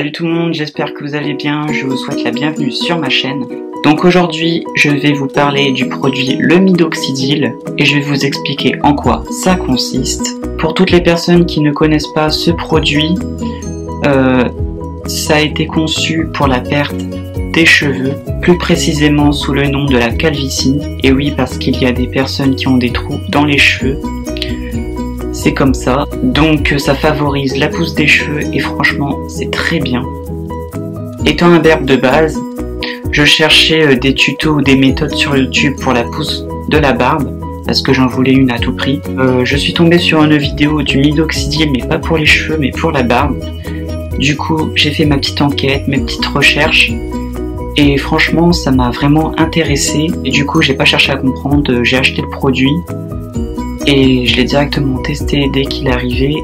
Salut tout le monde, j'espère que vous allez bien, je vous souhaite la bienvenue sur ma chaîne. Donc aujourd'hui, je vais vous parler du produit le midoxidil et je vais vous expliquer en quoi ça consiste. Pour toutes les personnes qui ne connaissent pas ce produit, euh, ça a été conçu pour la perte des cheveux, plus précisément sous le nom de la calvitie. Et oui, parce qu'il y a des personnes qui ont des trous dans les cheveux c'est comme ça. Donc ça favorise la pousse des cheveux et franchement c'est très bien. Étant un berbe de base, je cherchais euh, des tutos ou des méthodes sur YouTube pour la pousse de la barbe parce que j'en voulais une à tout prix. Euh, je suis tombé sur une vidéo du minoxidil mais pas pour les cheveux mais pour la barbe. Du coup j'ai fait ma petite enquête, mes petites recherches et franchement ça m'a vraiment intéressé et du coup j'ai pas cherché à comprendre, j'ai acheté le produit et je l'ai directement testé dès qu'il est arrivé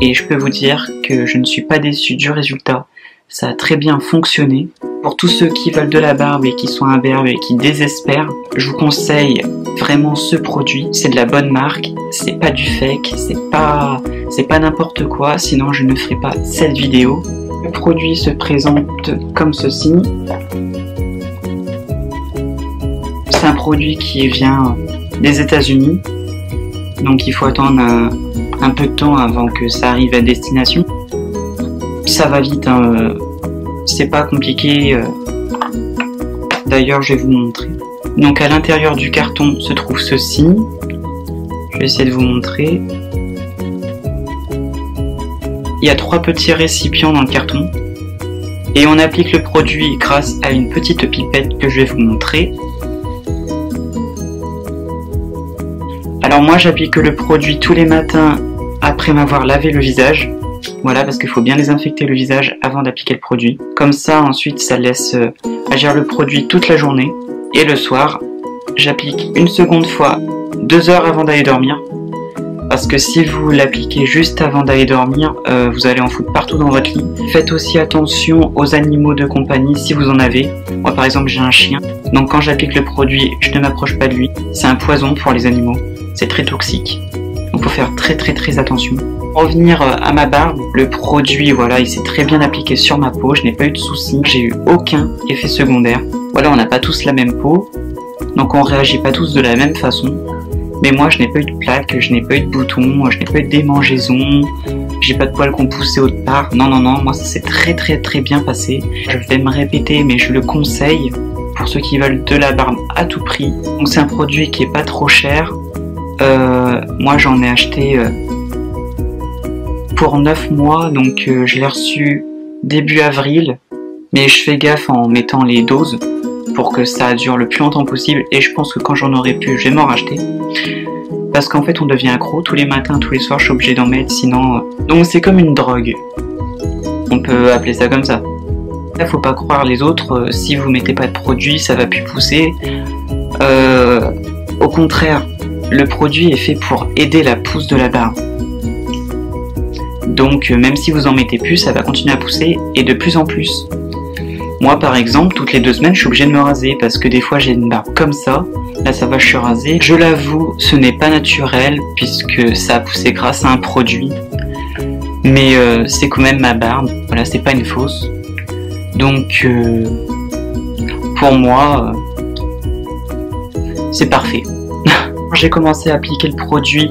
et je peux vous dire que je ne suis pas déçu du résultat. Ça a très bien fonctionné. Pour tous ceux qui veulent de la barbe et qui sont imberbes et qui désespèrent, je vous conseille vraiment ce produit. C'est de la bonne marque, c'est pas du fake, c'est pas c'est pas n'importe quoi, sinon je ne ferai pas cette vidéo. Le produit se présente comme ceci. C'est un produit qui vient des États-Unis donc il faut attendre un, peu de temps avant que ça arrive à destination. Ça va vite, hein, euh, c'est pas compliqué. Euh. D'ailleurs, je vais vous montrer. Donc à l'intérieur du carton se trouve ceci. Je vais essayer de vous montrer. Il y a trois petits récipients dans le carton. Et on applique le produit grâce à une petite pipette que je vais vous montrer. Alors moi j'applique le produit tous les matins après m'avoir lavé le visage. Voilà parce qu'il faut bien désinfecter le visage avant d'appliquer le produit. Comme ça ensuite ça laisse euh, agir le produit toute la journée. Et le soir j'applique une seconde fois deux heures avant d'aller dormir. Parce que si vous l'appliquez juste avant d'aller dormir, euh, vous allez en foutre partout dans votre lit. Faites aussi attention aux animaux de compagnie si vous en avez. Moi par exemple j'ai un chien, donc quand j'applique le produit, je ne m'approche pas de lui. C'est un poison pour les animaux c'est très toxique. Donc faut faire très très très attention. Revenir euh, à ma barbe, le produit, voilà, il s'est très bien appliqué sur ma peau, je n'ai pas eu de soucis, j'ai eu aucun effet secondaire. Voilà, on n'a pas tous la même peau, donc on réagit pas tous de la même façon. Mais moi, je n'ai pas eu de plaques, je n'ai pas eu de boutons, je n'ai pas eu de démangeaisons, j'ai pas de poils qu'on poussait autre part. Non, non, non, moi ça s'est très très très bien passé. Je vais me répéter, mais je le conseille pour ceux qui veulent de la barbe à tout prix. Donc c'est un produit qui est pas trop cher, moi j'en ai acheté euh, pour 9 mois, donc euh, je l'ai reçu début avril, mais je fais gaffe en mettant les doses pour que ça dure le plus longtemps possible et je pense que quand j'en aurai plus, je vais m'en racheter. Parce qu'en fait on devient accro tous les matins, tous les soirs, je suis obligé d'en mettre, sinon... Donc c'est comme une drogue. On peut appeler ça comme ça. Là, faut pas croire les autres, si vous mettez pas de produit, ça va plus pousser. au contraire, le produit est fait pour aider la pousse de la barbe. Donc euh, même si vous en mettez plus, ça va continuer à pousser et de plus en plus. Moi par exemple, toutes les deux semaines, je suis obligé de me raser parce que des fois j'ai une barbe comme ça. Là ça va, je suis rasé. Je l'avoue, ce n'est pas naturel puisque ça a poussé grâce à un produit. Mais euh, c'est quand même ma barbe. Voilà, c'est pas une fausse. Donc euh, pour moi, c'est parfait j'ai commencé à appliquer le produit,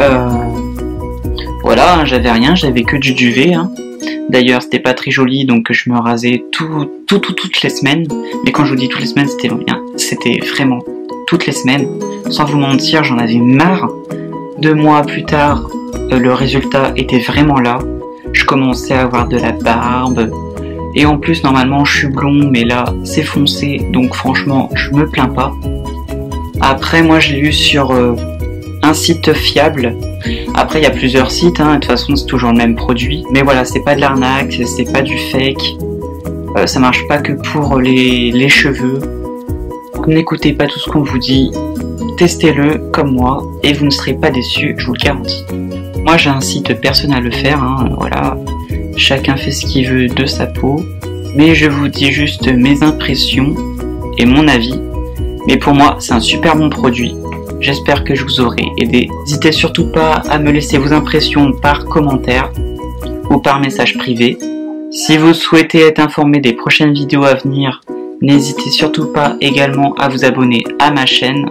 euh, voilà, j'avais rien, j'avais que du duvet. Hein. D'ailleurs, c'était pas très joli, donc je me rasais tout, tout, toutes les semaines. Mais quand je vous dis toutes les semaines, c'était bien. C'était vraiment toutes les semaines. Sans vous mentir, j'en avais marre. Deux mois plus tard, euh, le résultat était vraiment là. Je commençais à avoir de la barbe. Et en plus, normalement, je suis blond, mais là, c'est foncé. Donc franchement, je me plains pas. Après, moi, je l'ai lu sur euh, un site fiable. Après, il y a plusieurs sites, hein. de toute façon, c'est toujours le même produit. Mais voilà, c'est pas de l'arnaque, c'est pas du fake. Euh, ça marche pas que pour les, les cheveux. N'écoutez pas tout ce qu'on vous dit. Testez-le comme moi et vous ne serez pas déçus, je vous le garantis. Moi, j'ai un site personnel à le faire, hein. voilà. Chacun fait ce qu'il veut de sa peau. Mais je vous dis juste mes impressions et mon avis mais pour moi, c'est un super bon produit. J'espère que je vous aurai aidé. N'hésitez surtout pas à me laisser vos impressions par commentaire ou par message privé. Si vous souhaitez être informé des prochaines vidéos à venir, n'hésitez surtout pas également à vous abonner à ma chaîne.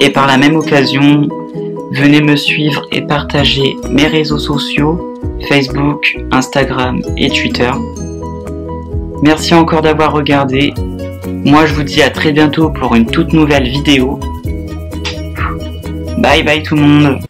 Et par la même occasion, venez me suivre et partager mes réseaux sociaux, Facebook, Instagram et Twitter. Merci encore d'avoir regardé. Moi je vous dis à très bientôt pour une toute nouvelle vidéo. Bye bye tout le monde